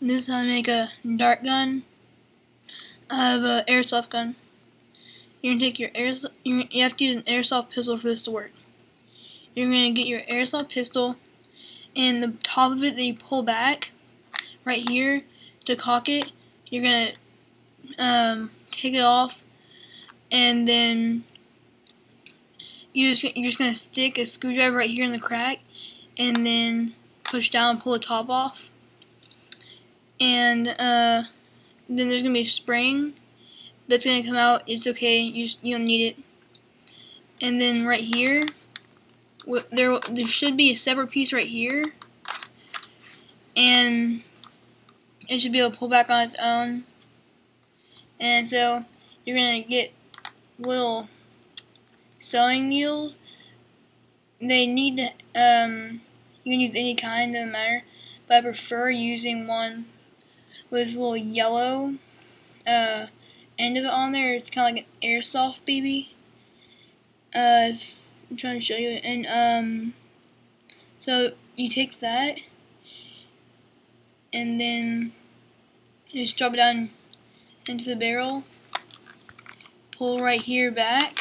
This is how to make a dart gun of an airsoft gun. You're gonna take your air. You have to use an airsoft pistol for this to work. You're gonna get your airsoft pistol, and the top of it that you pull back, right here, to cock it. You're gonna um, take it off, and then you just, you're just gonna stick a screwdriver right here in the crack, and then push down and pull the top off and uh, then there's gonna be a spring that's gonna come out. It's okay, you just, you don't need it. And then right here, there there should be a separate piece right here, and it should be able to pull back on its own. And so you're gonna get little sewing needles. They need um, you can use any kind, doesn't matter. But I prefer using one with this little yellow uh, end of it on there. It's kind of like an airsoft baby. Uh, I'm trying to show you, and um, so you take that, and then you just drop it down into the barrel. Pull right here back,